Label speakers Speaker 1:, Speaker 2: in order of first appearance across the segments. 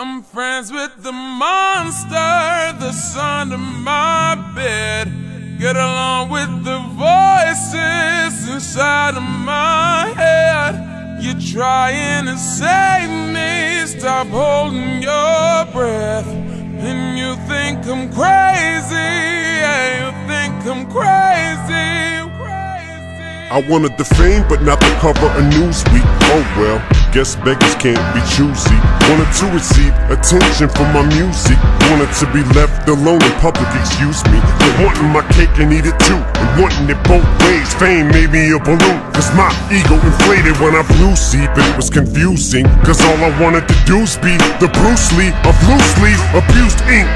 Speaker 1: I'm friends with the monster the that's under my bed. Get along with the voices inside of my head. You're trying to save me, stop holding your breath. And you think I'm crazy, yeah, you think I'm crazy, crazy.
Speaker 2: I wanted the fame, but not the cover of Newsweek. Oh well, guess beggars can't be choosy. Wanted to receive attention from my music. Wanted to be left alone in public, excuse me. But wanting my cake and eat it too. And wanting it both ways. Fame made me a balloon. Cause my ego inflated when I flew but it was confusing. Cause all I wanted to do was be the Bruce Lee of loosely abused ink.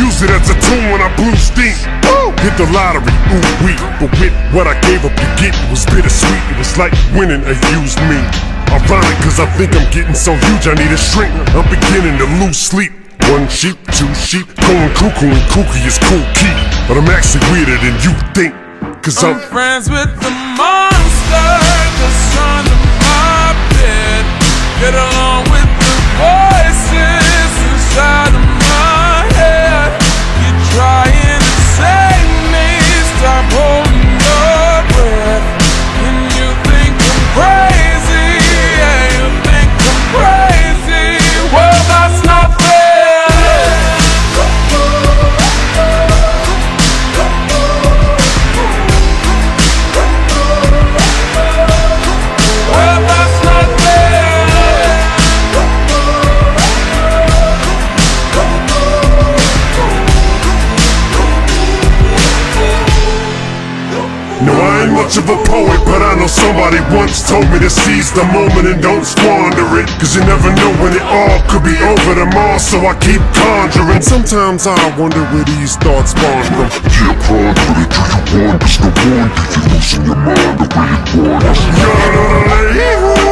Speaker 2: Use it as a tool when I blew steam. Hit the lottery, ooh wee. But with what I gave up to get, it was bittersweet. It was like winning a used me. Ironic, cause I think I'm getting so huge I need a shrink. I'm beginning to lose sleep. One sheep, two sheep, going cuckoo and kooky is cool key. But I'm actually weirder than you think. Cause
Speaker 1: I'm
Speaker 2: I'm
Speaker 1: friends with the monster that's under my bed. Get along with the voices inside of
Speaker 2: ain't much of a poet, but I know somebody once told me to seize the moment and don't squander it. Cause you never know when it all could be over tomorrow, so I keep conjuring. Sometimes I wonder where these thoughts spawn from.
Speaker 3: Yeah, ponder it, do you want? There's no wonder you're your mind the way you want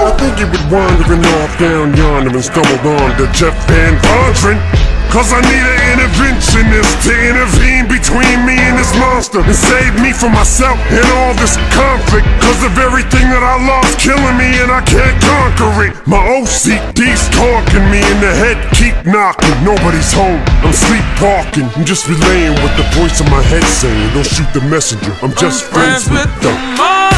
Speaker 2: I think he was wandering off down yonder and stumbled on to Jeff Van Vondren. Cause I need an interventionist to intervene between me and this monster and save me from myself and all this conflict. Cause of everything that I lost killing me and I can't conquer it. My OCD's talking me in the head, keep knocking. Nobody's home, I'm sleepwalking. I'm just relaying what the voice in my head saying. Don't shoot the messenger, I'm just
Speaker 1: I'm friends with the
Speaker 2: the.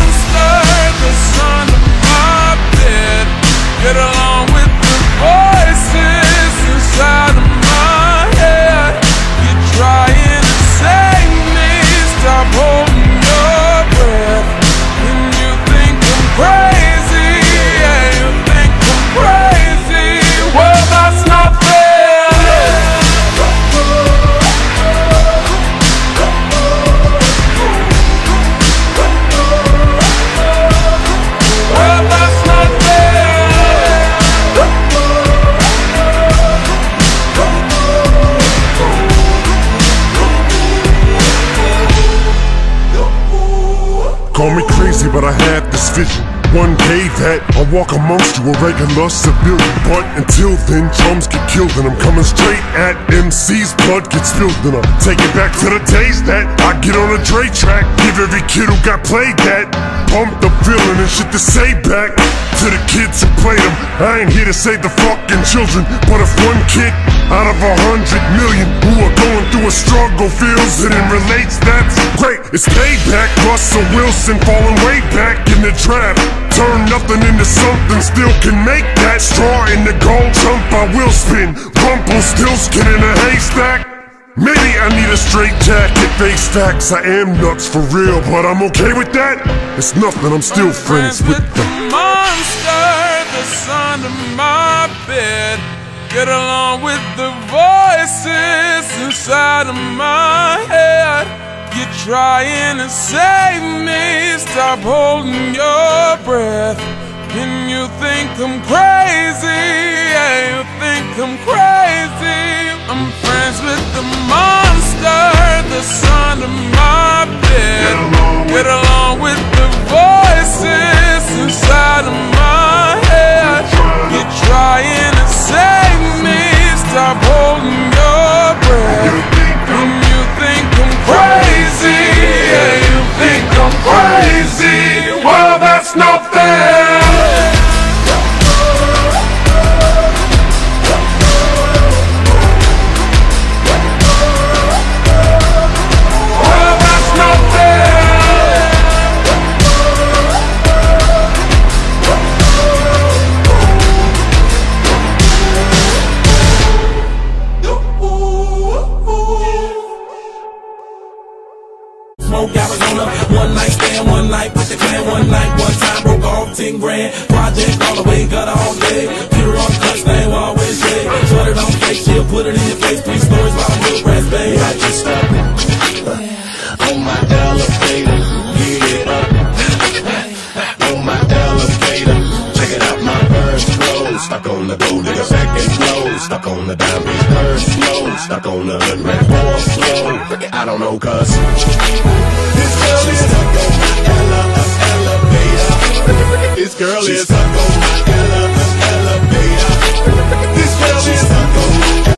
Speaker 1: Crazy,
Speaker 2: but I had this vision. One day that I'll walk amongst you a regular civilian. But until then, chums get killed, and I'm coming straight at MC's blood gets spilled. And take it back to the days that I get on a Dre track. Give every kid who got played that. Pump the feeling and shit to say back to the kids who played them. I ain't here to save the fucking children, but if one kid out of a hundred million who are going through a struggle feels it and relates, that's great. It's payback. Russell Wilson falling way back in the trap. Turn nothing into something, still can make that straw in the gold jump. I will spin. Rumple still skin in a haystack. Maybe I need a straight jacket, face facts. I am nuts for real, but I'm okay with that. It's nothing, I'm still friends with
Speaker 1: the
Speaker 2: them.
Speaker 1: monster that's under my bed. Get along with the voices inside of my head. You're trying to save me, stop holding your breath. And you think I'm crazy, yeah, you think I'm crazy. it's not fair one night stand, the clan, one night
Speaker 4: grand. Project all the way, got all day. Pure on cuts, they always say. It on she'll put it in your face. Three stories about real brass bang.
Speaker 5: I just stop on my elevator. Yeah, up on my elevator. Check it out, my bird flow. Stuck on the gold digger second flow. Stuck on the diamond bird flow. Stuck on the red ball flow. I don't know, cuz. This girl is This girl is stuck on my elevator.